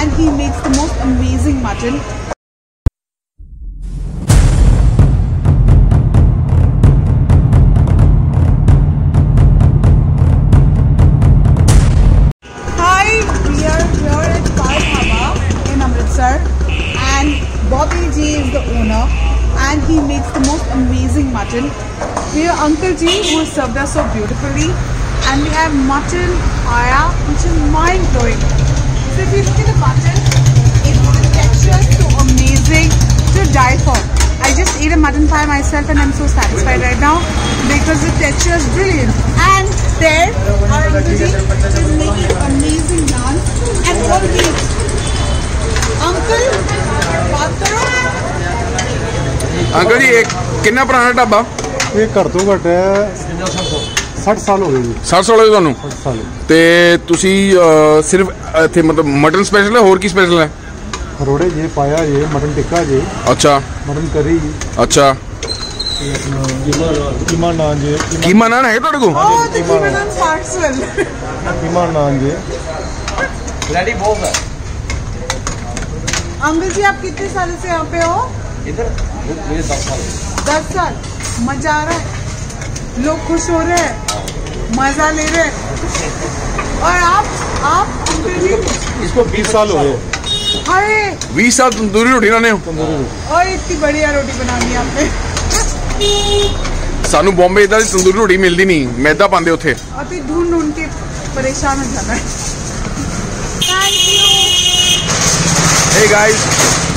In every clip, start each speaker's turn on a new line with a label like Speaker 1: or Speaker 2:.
Speaker 1: and he makes the most amazing mutton. Hi, we are here at Pal Dhaba in Amritsar and Bobby G is the owner and he makes the most amazing mutton. We have Uncle G who served us so beautifully and we have mutton aya which is you look at the mutton, it, the texture is so amazing to die for. I just ate a mutton pie myself and I'm so satisfied right now because the texture is brilliant. And there, our Uncle is making amazing naan and all these. Uncle,
Speaker 2: uncle ji ਇਹ ਕਿੰਨਾ ਪੁਰਾਣਾ ਢਾਬਾ
Speaker 3: ਇਹ ਘੱਟ ਤੋਂ ਘੱਟ ਹੈ 60 ਸਾਲ ਹੋ ਗਏ ਜੀ
Speaker 2: 60 ਸਾਲ ਹੋ ਗਏ ਤੁਹਾਨੂੰ
Speaker 3: 60 ਸਾਲ
Speaker 2: ਤੇ ਤੁਸੀਂ ਅਹ, ਸਿਰਫ ਇੱਥੇ ਮਤਲਬ ਮਟਨ ਸਪੈਸ਼ਲ ਹੈ ਹੋਰ ਕੀ ਸਪੈਸ਼ਲ ਹੈ
Speaker 3: ਰੋੜੇ ਜੇ ਪਾਇਆ ਜੇ ਮਟਨ ਟਿੱਕਾ ਜੇ
Speaker 2: ਅੱਛਾ
Speaker 3: ਮਟਨ ਕਰੀ
Speaker 2: ਅੱਛਾ
Speaker 3: ਕੀਮਾ ਨਾਨ ਜੇ
Speaker 2: ਕੀਮਾ ਨਾਨ ਹੈ ਤੁਹਾਡੇ ਕੋਲ
Speaker 1: Oh, the keep it on parcel.
Speaker 3: Keema naan ਜੇ
Speaker 1: अंकल जी आप कितने साल से यहाँ पे हो
Speaker 4: इधर मेरे दस साल
Speaker 1: दस साल मजा आ रहा है लोग खुश हो रहे हैं मजा ले रहे हैं और आप आप अंकल जी
Speaker 3: इसको 20 साल हो गए
Speaker 1: अरे
Speaker 2: 20 ਸਾਲ ਤੰਦੂਰੀ ਰੋਟੀ ਖਾਣੇ ਹੋ
Speaker 1: और इतनी बढ़िया रोटी बनानी है आपने
Speaker 2: ਸਾਨੂੰ ਬੰਬੇ ਇਦਾਂ ਦੀ ਤੰਦੂਰੀ ਰੋਟੀ ਮਿਲਦੀ ਨਹੀਂ ਮੈਦਾ ਪਾਉਂਦੇ ਉੱਥੇ
Speaker 1: और फिर ढूंढ ढूंढ के परेशान हो जाना है thank you
Speaker 2: Hey guys,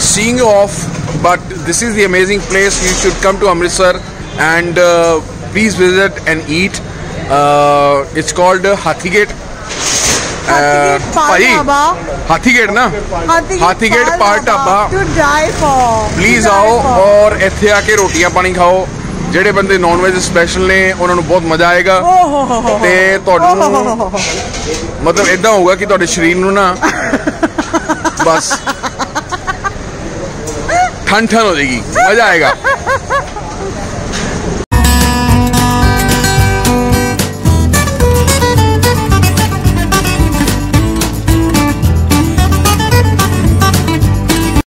Speaker 2: seeing you off, but this is the amazing place. You should come to Amritsar and uh, please visit and eat. Uh, it's called uh, Hathigate.
Speaker 1: Hathigate पाल
Speaker 2: ਭਾਈ
Speaker 1: ਹਾਥੀ
Speaker 2: ਗੇਟ ਨਾ? Hathi gate ਪਾਰ
Speaker 1: dhaba. To die
Speaker 2: for please ਆਓ ਔਰ ਇੱਥੇ ਆ ਕੇ ਰੋਟੀਆਂ ਪਾਣੀ ਖਾਓ। ਜਿਹੜੇ ਬੰਦੇ ਨਾਨ ਵੈਜ ਸਪੈਸ਼ਲ ਨੇ ਉਹਨਾਂ ਨੂੰ ਬਹੁਤ ਮਜ਼ਾ ਆਏਗਾ। ਤੇ ਤੁਹਾਨੂੰ ਮਤਲਬ ਇਦਾਂ ਹੋਊਗਾ ਕਿ ਤੁਹਾਡੇ ਸਰੀਰ ਨੂੰ ਨਾ ਬਸ ਠੰਡ ਠੰਡ ਹੋ ਜਾਏਗੀ। ਮਜ਼ਾ ਆਏਗਾ।